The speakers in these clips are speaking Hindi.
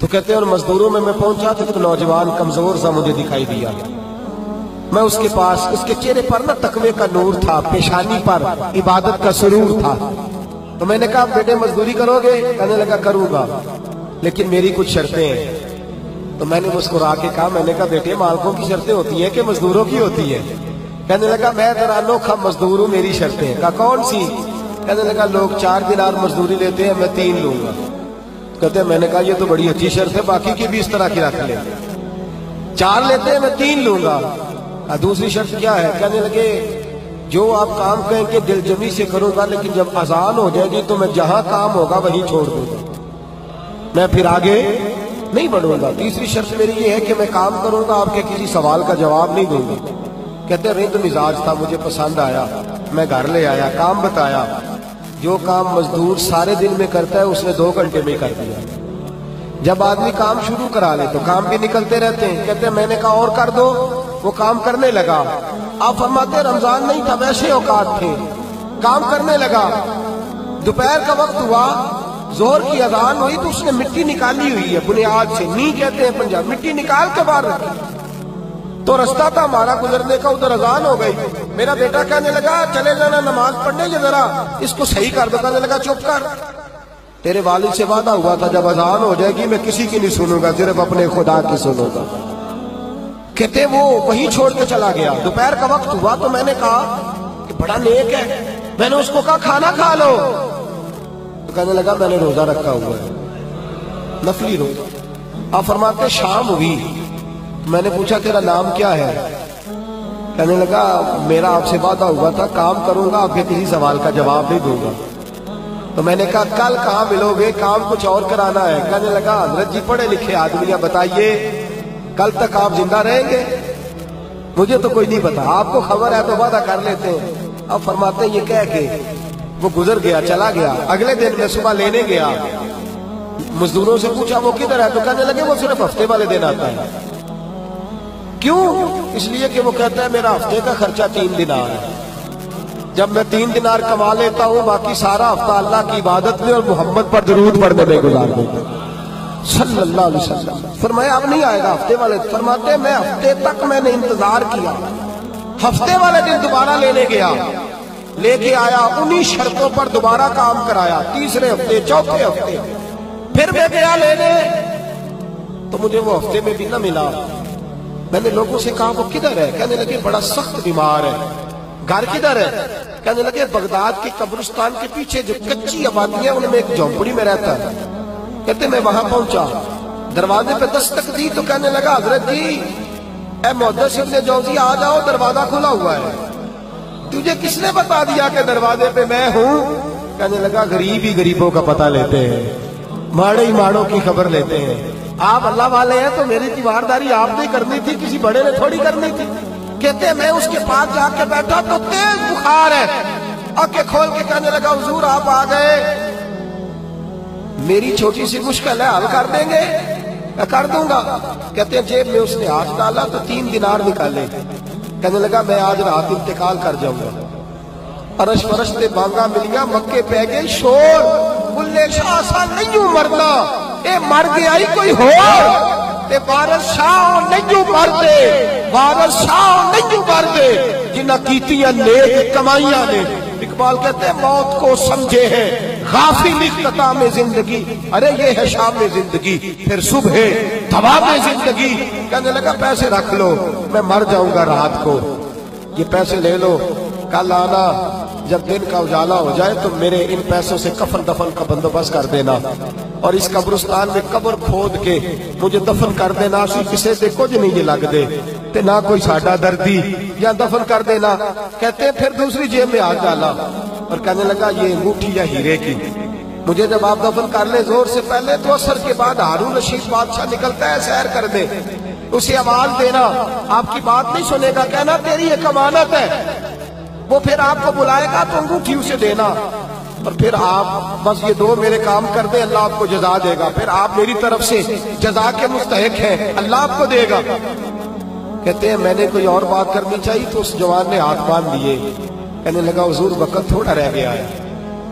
तो कहते हैं, और मजदूरों में मैं पहुँचा तो एक नौजवान कमज़ोर सा मुझे दिखाई दिया। मैं उसके पास, उसके चेहरे पर ना तकवे का नूर था, पेशानी पर इबादत का सुरूर था। तो मैंने कहा बेटे, मजदूरी करोगे? कहने लगा, करूँगा, लेकिन मेरी कुछ शर्तें हैं। तो मैंने मुस्कुरा के कहा, मैंने कहा, बेटे, मालकों की शर्तें होती हैं कि मजदूरों की होती है? कहने लगा, मैं जरा अनोखा मजदूर हूँ, मेरी शर्तें कहा, कौन सी? कहने लगा, लोग चार दिन और मजदूरी लेते हैं, मैं तीन लूँगा। कहते मैंने कहा, ये तो बड़ी अच्छी शर्त है, बाकी की भी इस तरह की रख ले। चार लेते हैं, मैं तीन लूँगा। और दूसरी शर्त क्या है? कहने लगे, जो आप काम कहेंगे दिल जमी से करूँगा, लेकिन जब आजान हो जाएगी तो मैं जहाँ काम होगा, वहीं छोड़ दूँगा। मैं फिर आगे नहीं बढ़ूँगा। तीसरी शर्त मेरी ये है कि मैं काम करूँगा, आपके किसी सवाल का जवाब नहीं दूँगा। कहते रिंद मिजाज था, मुझे पसंद आया। मैं घर ले आया, काम बताया। जो काम मजदूर सारे दिन में करता है, उसने दो घंटे में कर दिया। जब आदमी काम शुरू करा ले तो काम भी निकलते रहते हैं। कहते हैं, मैंने कहा, और कर दो। वो काम करने लगा। आप फरमाते, रमज़ान नहीं था, वैसे औकात थे। काम करने लगा। दोपहर का वक्त हुआ ज़ोर की अजान हुई तो उसने मिट्टी निकाली हुई है, बुनियाद से। नी कहते हैं पंजाब, मिट्टी निकाल के बाहर रखी। तो रास्ता था हमारा गुजरने का, उधर अजान हो गई। मेरा बेटा कहने लगा, चले जाना नमाज़ पढ़ने ये जरा, इसको सही कर दो कहने लगा, चुप कर। तेरे वालिद से वादा हुआ था, जब अजान हो जाएगी, मैं किसी की नहीं सुनूँगा, सिर्फ़ अपने खुदा की सुनूँगा। कहते, वो वहीं छोड़ के चला गया। दोपहर का वक्त हुआ तो मैंने कहा कि बड़ा नेक है, मैंने उसको कहा, खाना खा लो। तो कहने लगा, मैंने रोजा रखा हुआ है, नफली रोजा। आप फरमाते, शाम हुई। मैंने पूछा, तेरा नाम क्या है? कहने लगा, मेरा आपसे वादा हुआ था, काम करूँगा आपके किसी सवाल का जवाब नहीं दूँगा। तो मैंने कहा, कल कहा मिलोगे? काम कुछ और कराना है। कहने लगा, हज़रत जी, पढ़े लिखे आदमी बताइए, कल तक आप ज़िंदा रहेंगे? मुझे तो कोई नहीं पता, आपको खबर है तो वादा कर लेते हैं। अब फरमाते हैं, ये कह के वो गुजर गया, चला गया, अगले दिन मैं सुबह लेने गया। मजदूरों से पूछा, वो किधर है? तो कहने लगे, वो सिर्फ़ हफ़्ते वाले दिन आता है। क्यों? इसलिए कि वो कहता है, मेरा हफ़्ते का खर्चा तीन दिनार है। जब मैं तीन दिनार कमा लेता हूँ, बाकी सारा हफ़्ता अल्लाह की इबादत में और मोहम्मद पर ज़रूर पढ़ने में गुजार देता सल्लल्लाहु अलैहि वसल्लम। फरमाया, अब नहीं आएगा हफ़्ते वाले फरमाते, मैं हफ़्ते तक मैंने इंतज़ार किया। हफ़्ते वाले दिन दोबारा लेने गया। लेके आया, उन्हीं शर्तों पर दोबारा काम कराया। तीसरे हफ़्ते, चौथे हफ़्ते। फिर मैं गया लेने। तो मुझे वो हफ़्ते में भी ना मिला। मैंने लोगों से कहा, वो किधर है? कहने लगे, बड़ा सख्त बीमार है। घर किधर है? कहने लगे, बगदाद के कब्रिस्तान के पीछे जो कच्ची आबादी है, उनमें एक झोंपड़ी में रहता है। कहते, मैं वहाँ पहुँचा। दरवाजे पे दस्तक दी तो कहने लगा, हज़रत जी, ए मोहदस ने जौजी, आ जाओ, दरवाज़ा खुला हुआ है। तुझे किसने बता दिया कि दरवाजे पे मैं हूँ? कहने लगा, गरीब ही गरीबों का पता लेते हैं। माड़े ही माड़ों की खबर लेते हैं। आप अल्लाह वाले हैं तो मेरी तीमारदारी आपने करनी थी, किसी बड़े ने थोड़ी करनी थी। कहते मैं उसके पास जाके बैठा तो तेज बुखार है। आके खोल के कहने लगा, हजूर, आप आ गए। मेरी छोटी सी मुश्किल है, हल कर देंगे। कर दूँगा। कहते हैं, जेब में उसने हाथ डाला तो तीन दिनार निकाले। कहने लगा, मैं आज रात इंतकाल कर जाऊँगा। अरश फरश ते बांगा मिलिया, मक्के पै गए, शोर। बुल्ले शाह नहीं मरना ए, मर गया ही कोई हो इकबाल कहते मौत को समझे हैं। गाफिल इख्तता में ज़िंदगी, अरे ये है शाम में ज़िंदगी, फिर सुबह में ज़िंदगी। कहने लगा, पैसे रख लो, मैं मर जाऊँगा रात को। ये पैसे ले लो कल आना, जब दिन का उजाला हो जाए तो मेरे इन पैसों से कफन दफन का बंदोबस्त कर देना। और इस कब्रिस्तान में कब्र खोद के मुझे दफन कर देना किसे दे कुछ नहीं जे लग दे ते ना कोई साडा दर्दी या दफन कर देना। कहते फिर दूसरी जेब में हाथ डाला और कहने लगा, ये अंगूठी या हीरे की। मुझे जब आप दफन कर ले ज़ोर से पहले तो असर के बाद हारून रशीद बादशाह निकलता है, सैर कर दे उसे आवाज़ देना, आपकी बात नहीं सुनेगा, कहना, तेरी एक अमानत है। वो फिर आपको बुलाएगा तो अंगूठी उसे देना? और फिर आप बस ये दो मेरे काम कर दे, अल्लाह आपको जजा देगा। फिर आप मेरी तरफ़ से जजा के मुस्तक हैं, अल्लाह आपको देगा। कहते हैं, मैंने कोई और बात करनी चाहिए? तो उस जवान ने हाथ बाँध लिए। कहने लगा, हजूर, वक्त थोड़ा रह गया है।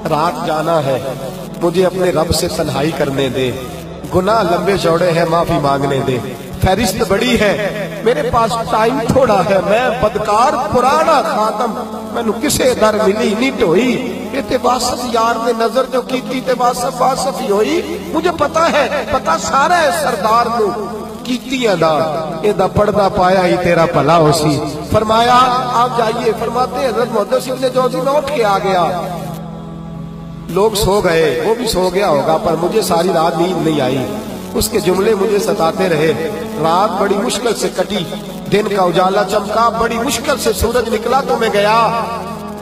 रात जाना है। मुझे अपने रब से तन्हाई करने दे। गुनाह लंबे चौड़े हैं, माफ़ी मांगने दे। फहरिस्त बड़ी है। मेरे पास टाइम थोड़ा है। मैं बदकार पुराना खातम। मैनू किसे दर मिली? नहीं ढोई। यार ने नज़र जो की मुझे पता है। पता सारा है सरदार पाया ही तेरा भला फरमाया, आप जाइए। फरमाते, हज़रत सिंह ने मैं उठ के आ गया। लोग सो गए। वो भी सो गया होगा, पर मुझे सारी रात नींद नहीं आई। उसके जुमले मुझे सताते रहे। रात बड़ी मुश्किल से कटी। दिन का उजाला चमका। बड़ी मुश्किल से सूरज निकला तो मैं गया।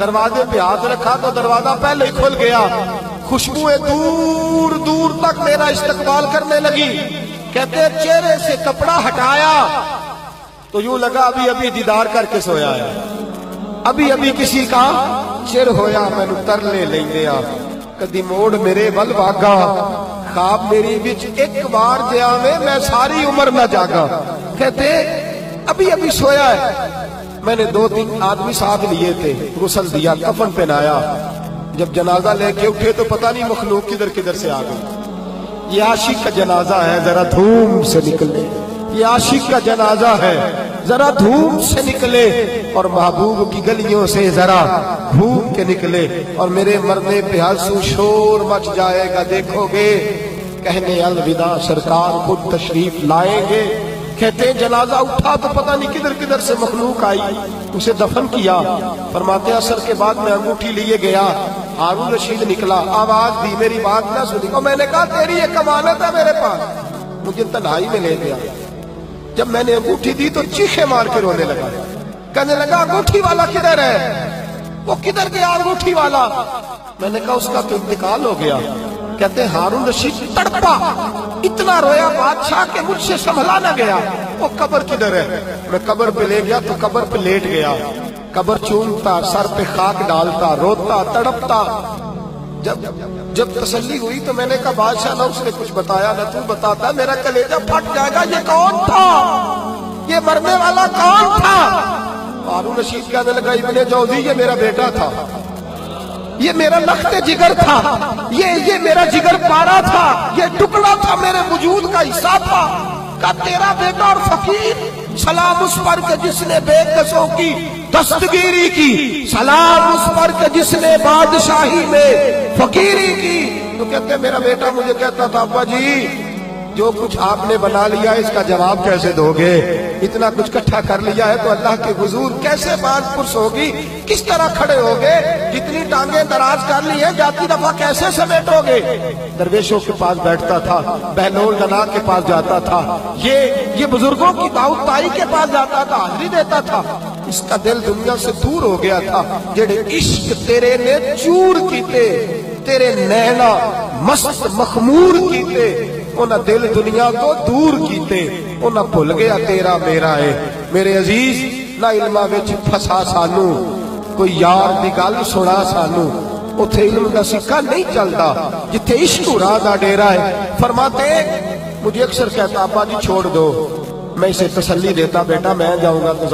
दरवाजे पे हाथ रखा तो दरवाज़ा पहले ही खुल गया। खुशबुएँ दूर दूर तक मेरा इस्तेमाल करने लगी। कहते, चेहरे से कपड़ा हटाया। तो यूँ लगा, अभी अभी दीदार करके सोया है। अभी अभी किसी का चिर होया मैं तरले लेंदे आ। कदी मोड़ मेरे वल वागा खाब मेरी बिच एक बार जे आवे मैं सारी उम्र ना जागा। कहते, अभी अभी सोया है। मैंने दो तीन आदमी साथ लिए थे, गुसल दिया, कफन पहनाया। जब जनाजा लेके उठे तो पता नहीं मखलूक किधर किधर से आ गई। ये आशिक का जनाजा है, जरा धूम से निकले ये आशिक का जनाजा है। जरा धूम से निकले और महबूब की गलियों से जरा घूम के निकले और मेरे मरने पे हंसू शोर मच जाएगा, देखोगे? कहने अलविदा सरकार खुद तशरीफ़ लाएँगे। कहते, जनाजा उठा तो पता नहीं किधर किधर से मखलूक आई। उसे दफन किया। फरमाते, असर के बाद मैं अंगूठी लिए गया। हारून रशीद निकला। आवाज़ दी, मेरी बात ना सुनी। और मैंने कहा, तेरी ये कमानत है मेरे पास। मुझे तन्हाई में ले गया। जब मैंने अंगूठी दी तो चीखे मार के रोने लगा। कहने लगा, अंगूठी वाला किधर है? वो किधर गया, अंगूठी वाला? मैंने कहा, उसका तो इंतकाल हो गया। कहते, हारून रशीद, तड़पा। इतना रोया बादशाह के मुझसे संभला ना गया। वो कबर किधर है? मैं कबर पे ले गया तो कबर पे लेट गया। कबर चूमता, सर पे खाक डालता, रोता, तड़पता। जब जब तसल्ली हुई तो मैंने कहा, बादशाह, ना उसने कुछ बताया, ना तू बताता, मेरा कलेजा फट जाएगा, ये कौन था? ये मरने वाला कौन था? हारून रशीद कहने लगा, इबन जौजी ये मेरा बेटा था। ये मेरा लखते जिगर था। ये ये मेरा जिगर पारा था। ये टुकड़ा था मेरे वजूद का हिस्सा था। का तेरा बेटा और फकीर, सलाम उस पर के जिसने बेकसों की दस्तगीरी की, सलाम उस पर के जिसने बादशाही में फकीरी की। तो कहते, मेरा बेटा मुझे कहता था अब्बा जी जो कुछ आपने बना लिया, इसका जवाब कैसे दोगे? इतना कुछ इकट्ठा कर लिया है तो अल्लाह के हुजूर कैसे बात पुरुष होगी? किस तरह खड़े होगे? जितनी टांगे दराज कर ली है? जाती दफ़ा कैसे समेटोगे? दरवेशों के पास बैठता था, बहनोल नना के पास जाता था। ये ये बुज़ुर्गों की दाऊद ताई के पास जाता था, हाजिरी देता था। इसका दिल दुनिया से दूर हो गया था। जेड़े इश्क तेरे ने चूर कीते, तेरे नैना मस्त मखमूर कीते उन्हें दिल दुनिया तो दूर कीते, उन्हें भुल गया तेरा मेरा है मेरे अज़ीज़, ना इल्मा फसा सानू। कोई यार की गल सुना सानू। उथे इल्म का सिक्का नहीं चलता जिथे इश्क हुरा का डेरा है फरमाते, मुझे अक्सर कहता अब्बा जी छोड़ दो। मैं इसे तसल्ली देता बेटा, मैं जाऊँगा तो